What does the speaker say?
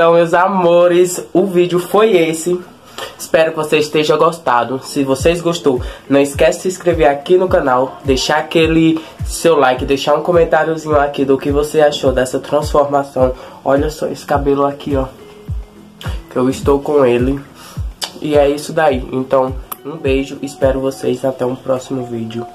Então, meus amores, o vídeo foi esse. Espero que vocês tenham gostado. Se vocês gostou, não esquece de se inscrever aqui no canal, deixar aquele seu like, deixar um comentáriozinho aqui do que você achou dessa transformação. Olha só esse cabelo aqui, ó. Que eu estou com ele. E é isso daí. Então, um beijo. Espero vocês até um próximo vídeo.